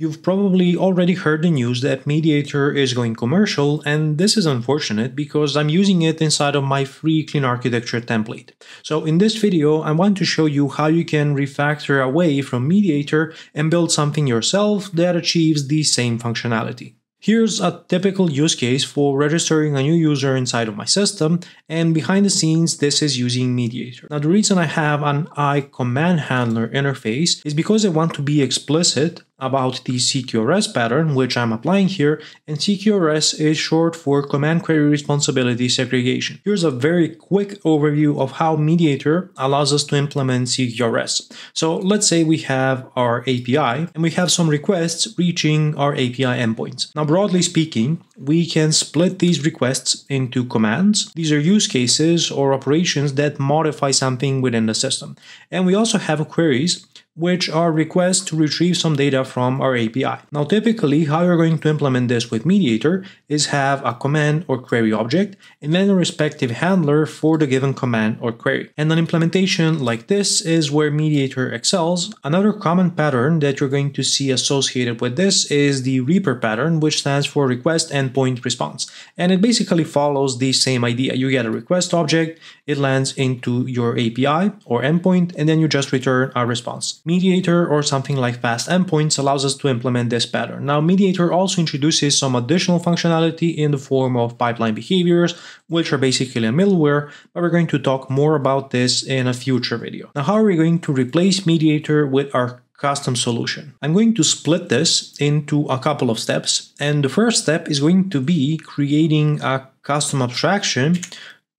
You've probably already heard the news that MediatR is going commercial, and this is unfortunate because I'm using it inside of my free clean architecture template. So in this video, I want to show you how you can refactor away from MediatR and build something yourself that achieves the same functionality. Here's a typical use case for registering a new user inside of my system, and behind the scenes, this is using MediatR. Now, the reason I have an I command handler interface is because I want to be explicit about the CQRS pattern, which I'm applying here, and CQRS is short for Command Query Responsibility Segregation. Here's a very quick overview of how MediatR allows us to implement CQRS. So let's say we have our API and we have some requests reaching our API endpoints. Now, broadly speaking, we can split these requests into commands. These are use cases or operations that modify something within the system. And we also have queries which are requests to retrieve some data from our API. Now, typically, how you're going to implement this with MediatR is have a command or query object and then a respective handler for the given command or query. And an implementation like this is where MediatR excels. Another common pattern that you're going to see associated with this is the REPR pattern, which stands for Request Endpoint Response. And it basically follows the same idea. You get a request object, it lands into your API or endpoint, and then you just return a response. MediatR or something like FastEndpoints allows us to implement this pattern. Now, MediatR also introduces some additional functionality in the form of pipeline behaviors, which are basically a middleware, but we're going to talk more about this in a future video. Now, how are we going to replace MediatR with our custom solution. I'm going to split this into a couple of steps. And the first step is going to be creating a custom abstraction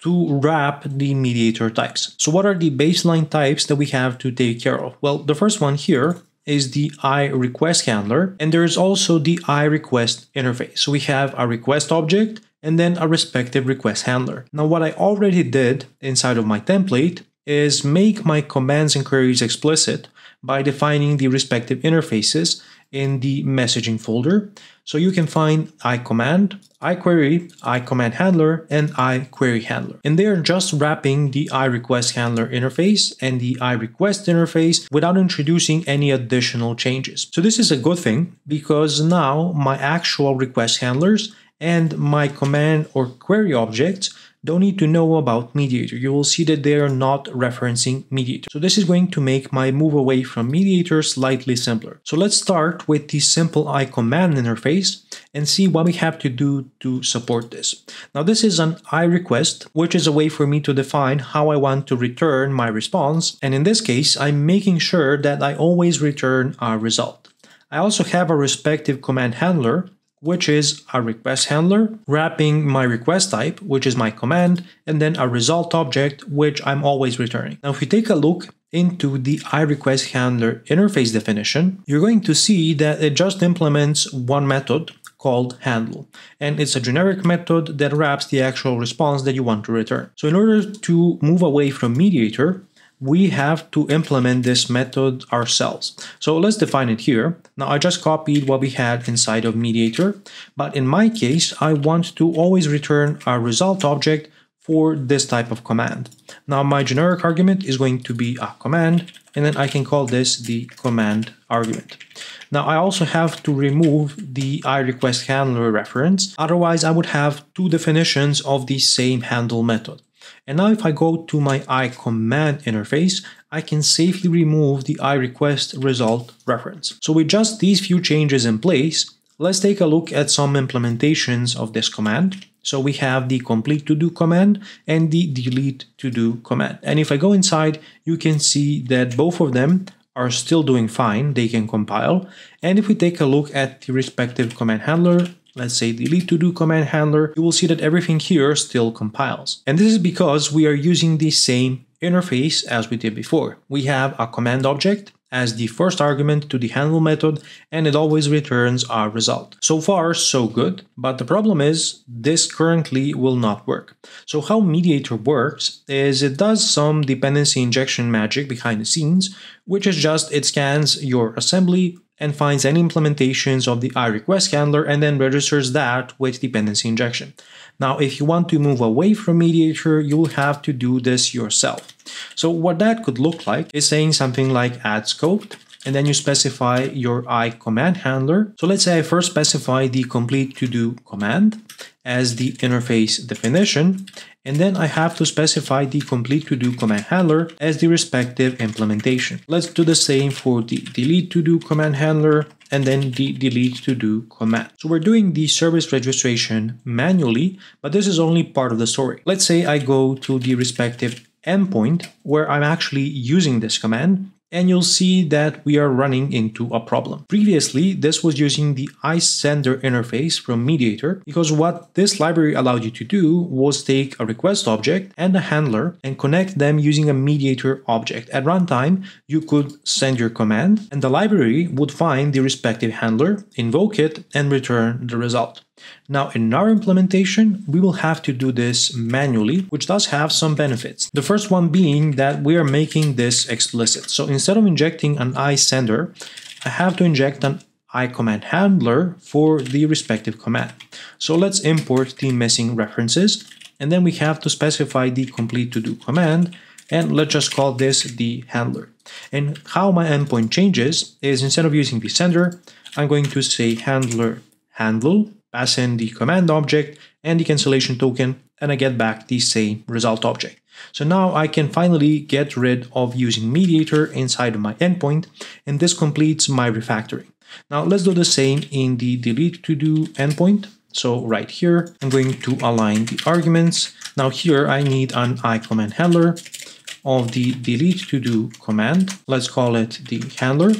to wrap the MediatR types. So what are the baseline types that we have to take care of? Well, the first one here is the I request handler, and there is also the I request interface. So we have a request object and then a respective request handler. Now, what I already did inside of my template is make my commands and queries explicit by defining the respective interfaces in the messaging folder. So you can find iCommand, iQuery, iCommand handler, and iQuery handler. And they are just wrapping the iRequest handler interface and the iRequest interface without introducing any additional changes. So this is a good thing because now my actual request handlers and my command or query objects don't need to know about MediatR. You will see that they are not referencing MediatR. So this is going to make my move away from MediatR slightly simpler. So let's start with the simple I command interface and see what we have to do to support this. Now this is an I request, which is a way for me to define how I want to return my response. And in this case, I'm making sure that I always return a result. I also have a respective command handler which is a request handler, wrapping my request type, which is my command, and then a result object, which I'm always returning. Now, if we take a look into the iRequest handler interface definition, you're going to see that it just implements one method called handle. And it's a generic method that wraps the actual response that you want to return. So in order to move away from MediatR, we have to implement this method ourselves. So let's define it here. Now I just copied what we had inside of MediatR, but in my case, I want to always return a result object for this type of command. Now my generic argument is going to be a command, and then I can call this the command argument. Now I also have to remove the iRequest handler reference, otherwise I would have two definitions of the same handle method. And now if I go to my iCommand interface, I can safely remove the iRequest result reference. So with just these few changes in place, let's take a look at some implementations of this command. So we have the complete to do command and the delete to do command. And if I go inside, you can see that both of them are still doing fine, they can compile. And if we take a look at the respective command handler, let's say delete to do command handler, you will see that everything here still compiles. And this is because we are using the same interface as we did before. We have a command object as the first argument to the handle method and it always returns our result. So far so good, but the problem is this currently will not work. So how MediatR works is it does some dependency injection magic behind the scenes, which is just it scans your assembly and finds any implementations of the iRequest handler and then registers that with dependency injection. Now, if you want to move away from MediatR, you'll have to do this yourself. So what that could look like is saying something like add scoped and then you specify your I command handler. So let's say I first specify the complete to do command as the interface definition, and then I have to specify the complete to do command handler as the respective implementation. Let's do the same for the delete to do command handler and then the delete to do command. So we're doing the service registration manually, but this is only part of the story. Let's say I go to the respective endpoint where I'm actually using this command and you'll see that we are running into a problem. Previously, this was using the iSender interface from MediatR because what this library allowed you to do was take a request object and a handler and connect them using a Mediator object. At runtime, you could send your command and the library would find the respective handler, invoke it, and return the result. Now in our implementation, we will have to do this manually, which does have some benefits. The first one being that we are making this explicit. So instead of injecting an iSender, I have to inject an iCommand handler for the respective command. So let's import the missing references, and then we have to specify the complete to do command, and let's just call this the handler. And how my endpoint changes is instead of using the sender, I'm going to say handler handle pass in the command object and the cancellation token, and I get back the same result object. So now I can finally get rid of using MediatR inside of my endpoint, and this completes my refactoring. Now let's do the same in the delete to do endpoint. So right here, I'm going to align the arguments. Now here I need an I command handler of the delete to do command. Let's call it the handler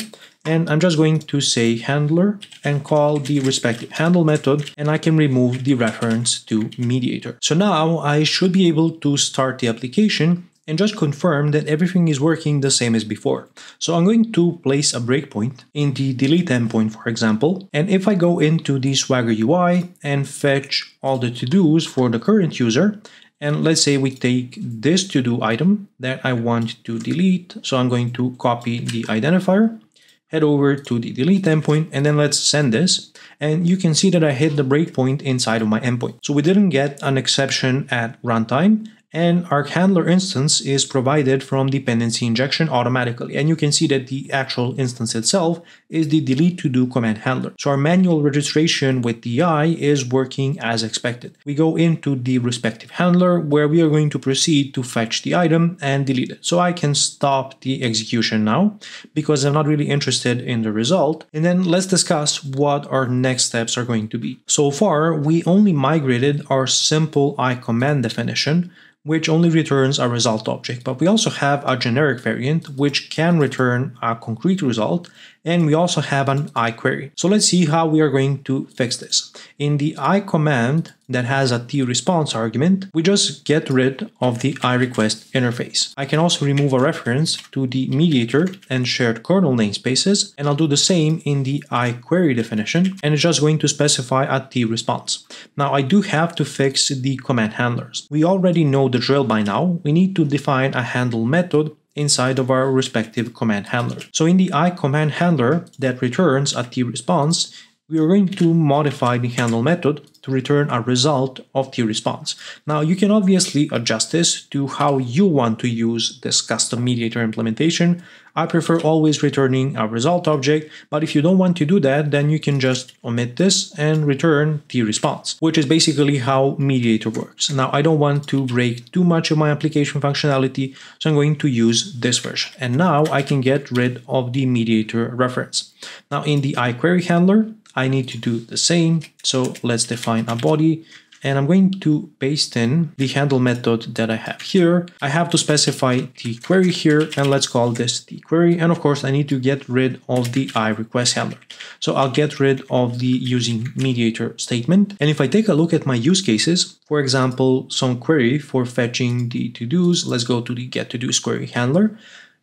and I'm just going to say handler and call the respective handle method and I can remove the reference to MediatR. So now I should be able to start the application and just confirm that everything is working the same as before. So I'm going to place a breakpoint in the delete endpoint, for example. And if I go into the Swagger UI and fetch all the to-dos for the current user, and let's say we take this to-do item that I want to delete. So I'm going to copy the identifier head over to the delete endpoint and then let's send this and you can see that I hit the breakpoint inside of my endpoint. So we didn't get an exception at runtime and our handler instance is provided from dependency injection automatically. And you can see that the actual instance itself is the delete to do command handler. So our manual registration with DI is working as expected. We go into the respective handler where we are going to proceed to fetch the item and delete it. So I can stop the execution now because I'm not really interested in the result. And then let's discuss what our next steps are going to be. So far, we only migrated our simple I command definition which only returns a result object. But we also have a generic variant, which can return a concrete result, and we also have an I query. So let's see how we are going to fix this. In the I command that has a T response argument, we just get rid of the I request interface. I can also remove a reference to the MediatR and shared kernel namespaces, and I'll do the same in the I query definition, and it's just going to specify a T response. Now I do have to fix the command handlers. We already know the drill by now. We need to define a handle method inside of our respective command handler. So in the I command handler that returns a T response, we are going to modify the handle method to return a result of the response. Now you can obviously adjust this to how you want to use this custom mediator implementation. I prefer always returning a result object, but if you don't want to do that, then you can just omit this and return the response, which is basically how MediatR works. Now I don't want to break too much of my application functionality, so I'm going to use this version. And now I can get rid of the MediatR reference. Now in the iQuery handler, I need to do the same. So let's define a body and I'm going to paste in the handle method that I have here. I have to specify the query here and let's call this the query. And of course, I need to get rid of the I request handler. So I'll get rid of the using MediatR statement. And if I take a look at my use cases, for example, some query for fetching the to-dos, let's go to the get to-dos query handler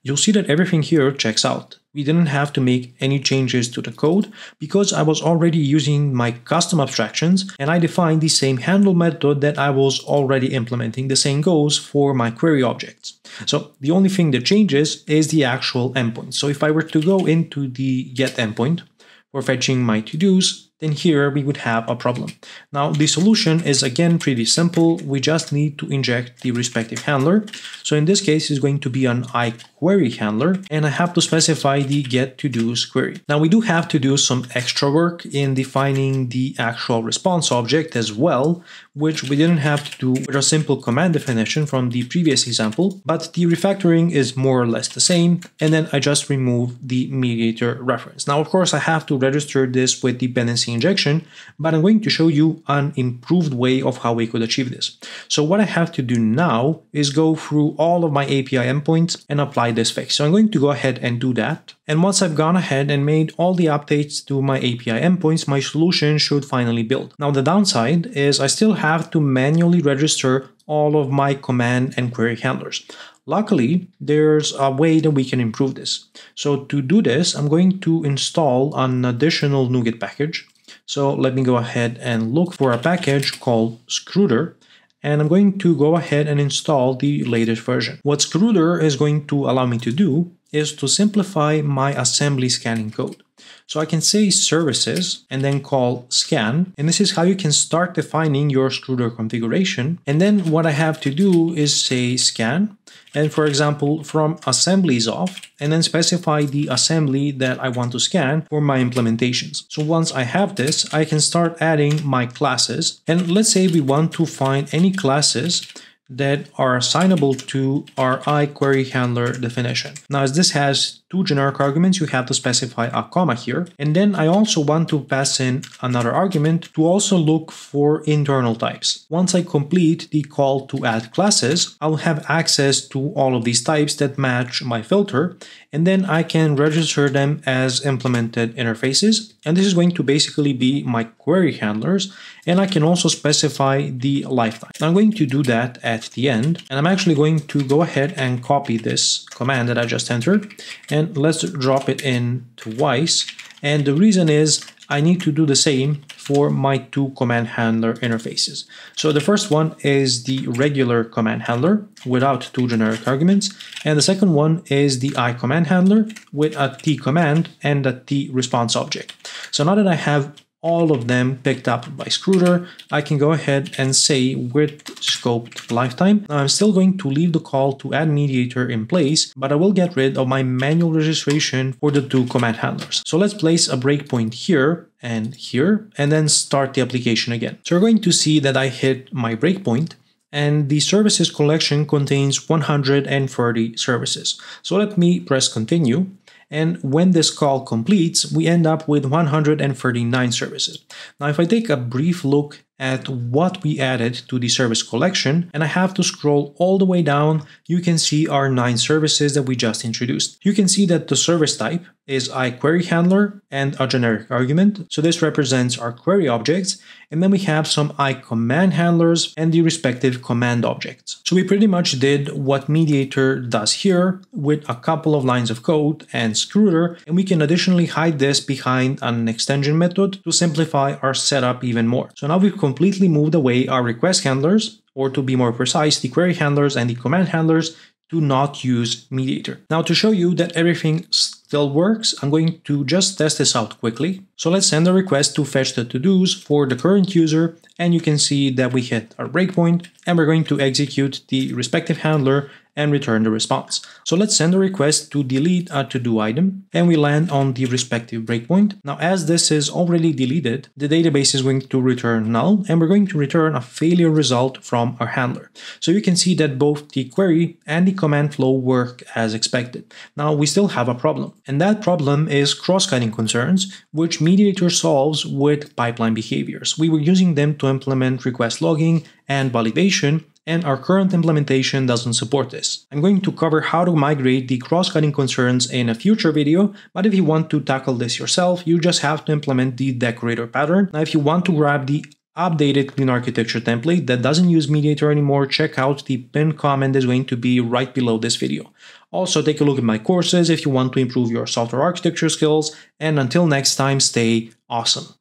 you'll see that everything here checks out. We didn't have to make any changes to the code because I was already using my custom abstractions and I defined the same handle method that I was already implementing. The same goes for my query objects. So the only thing that changes is the actual endpoint. So if I were to go into the get endpoint, for fetching my to-dos, then here we would have a problem. Now the solution is again pretty simple. We just need to inject the respective handler. So in this case, it's going to be an iQuery handler, and I have to specify the get to do's query. Now we do have to do some extra work in defining the actual response object as well, which we didn't have to do with a simple command definition from the previous example, but the refactoring is more or less the same, and then I just remove the MediatR reference. Now, of course, I have to register this with injection, but I'm going to show you an improved way of how we could achieve this. So what I have to do now is go through all of my API endpoints and apply this fix. So I'm going to go ahead and do that. And once I've gone ahead and made all the updates to my API endpoints, my solution should finally build. Now the downside is I still have to manually register all of my command and query handlers. Luckily, there's a way that we can improve this. So to do this, I'm going to install an additional NuGet package. So let me go ahead and look for a package called Scrutor and I'm going to go ahead and install the latest version. What Scrutor is going to allow me to do is to simplify my assembly scanning code. So I can say services and then call scan. And this is how you can start defining your Scrutor configuration. And then what I have to do is say scan. And for example, from assemblies off, and then specify the assembly that I want to scan for my implementations. So once I have this, I can start adding my classes. And let's say we want to find any classes that are assignable to our iQuery handler definition. Now, as this has two generic arguments, you have to specify a comma here. And then I also want to pass in another argument to also look for internal types. Once I complete the call to add classes, I'll have access to all of these types that match my filter, and then I can register them as implemented interfaces. And this is going to basically be my query handlers, and I can also specify the lifetime. I'm going to do that at the end, and I'm actually going to go ahead and copy this command that I just entered, and let's drop it in twice. And the reason is I need to do the same for my two command handler interfaces. So the first one is the regular command handler without two generic arguments. And the second one is the I command handler with a T command and a T response object. So now that I have all of them picked up by Scrutor, I can go ahead and say with scoped lifetime. Now I'm still going to leave the call to add MediatR in place, but I will get rid of my manual registration for the two command handlers. So let's place a breakpoint here and here, and then start the application again. So we're going to see that I hit my breakpoint, and the services collection contains 130 services. So let me press continue. And when this call completes, we end up with 139 services. Now, if I take a brief look at what we added to the service collection, and I have to scroll all the way down, you can see our nine services that we just introduced. You can see that the service type is iQuery handler and a generic argument. So this represents our query objects. And then we have some iCommand handlers and the respective command objects. So we pretty much did what MediatR does here with a couple of lines of code and Scrutor. And we can additionally hide this behind an extension method to simplify our setup even more. So now we've completely moved away our request handlers or to be more precise, the query handlers and the command handlers do not use MediatR. Now to show you that everything still works, I'm going to just test this out quickly. So let's send a request to fetch the to-dos for the current user and you can see that we hit our breakpoint and we're going to execute the respective handler and return the response. So let's send a request to delete a to-do item and we land on the respective breakpoint. Now as this is already deleted, the database is going to return null and we're going to return a failure result from our handler. So you can see that both the query and the command flow work as expected. Now we still have a problem and that problem is cross-cutting concerns which MediatR solves with pipeline behaviors. We were using them to implement request logging and validation and our current implementation doesn't support this. I'm going to cover how to migrate the cross-cutting concerns in a future video, but if you want to tackle this yourself, you just have to implement the decorator pattern. Now, if you want to grab the updated clean architecture template that doesn't use MediatR anymore, check out the pinned comment is going to be right below this video. Also, take a look at my courses if you want to improve your software architecture skills, and until next time, stay awesome.